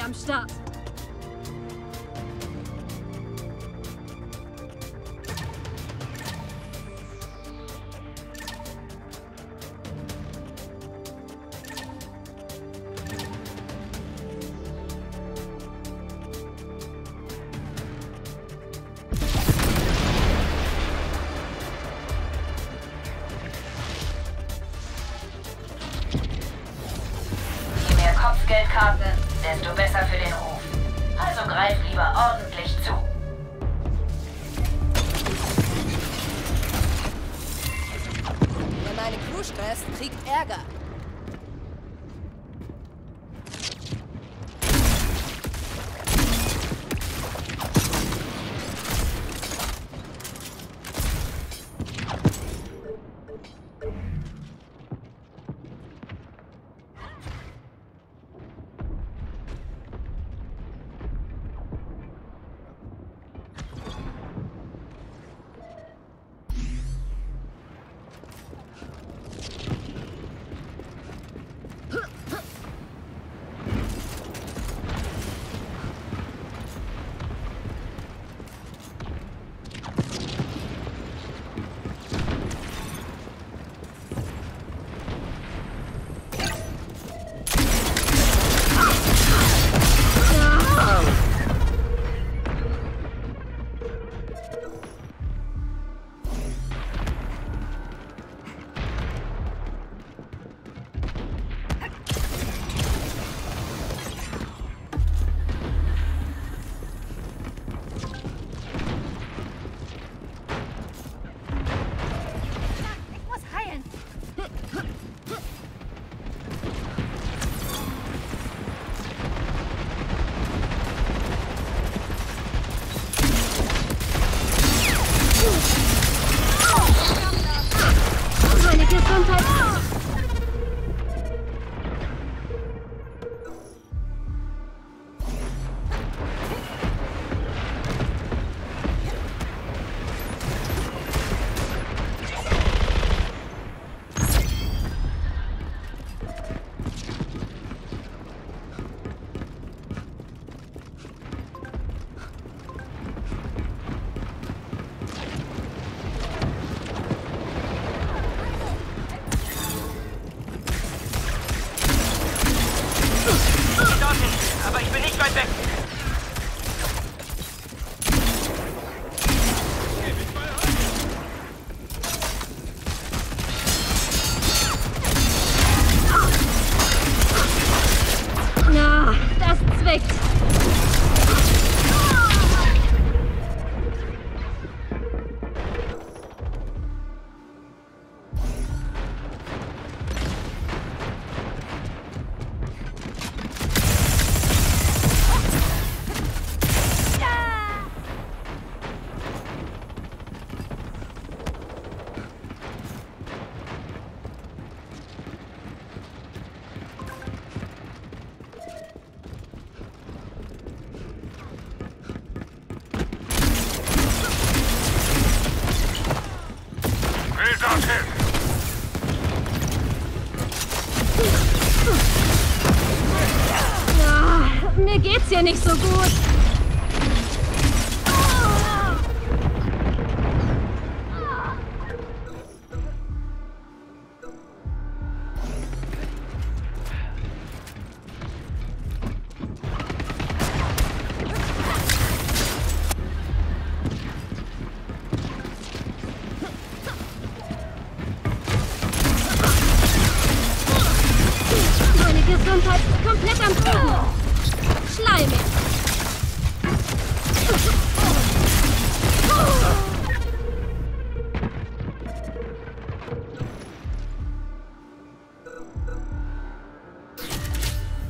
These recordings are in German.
Am Start. Kopfgeldkarten, desto besser für den Ruf. Also greif lieber ordentlich zu. Wer meine Crew stresst, kriegt Ärger. Mir geht's hier nicht so gut.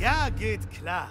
Ja, geht klar.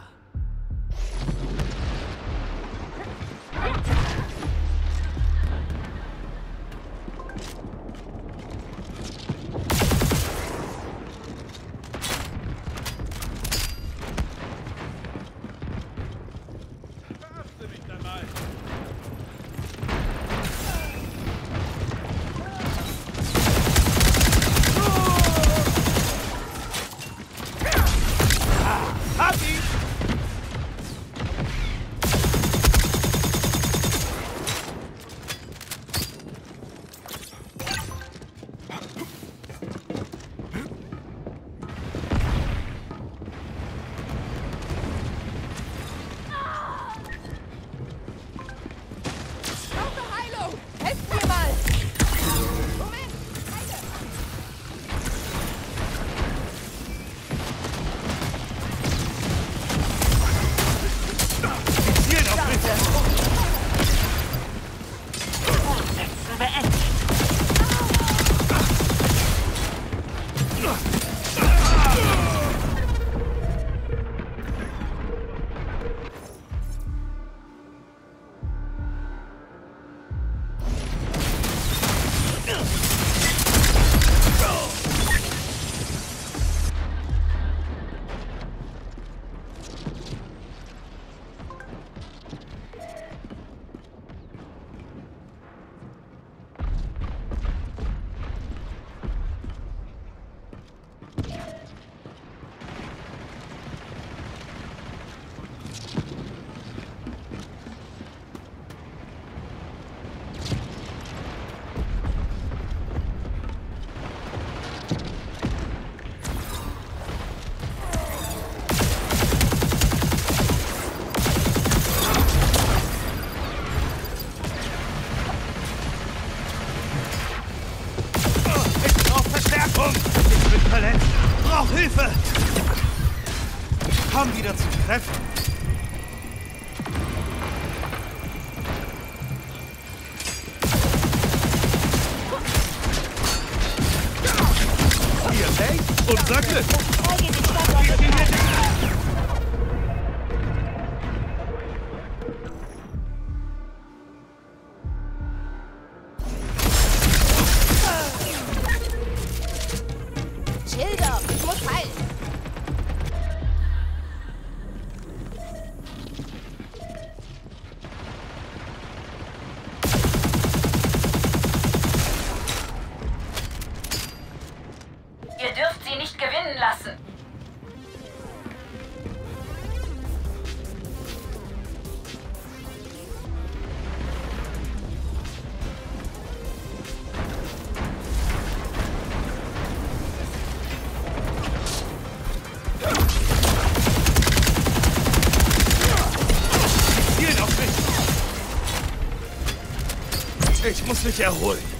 Hilfe! Komm wieder zu Kräften. Hier, May, unser Glück. Ich muss mich erholen.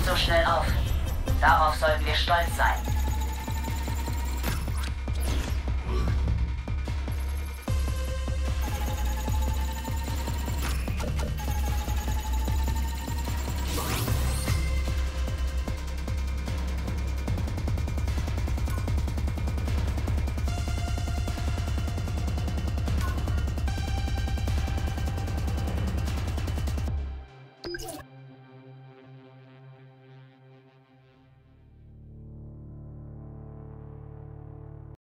Nicht so schnell auf. Darauf sollten wir stolz sein.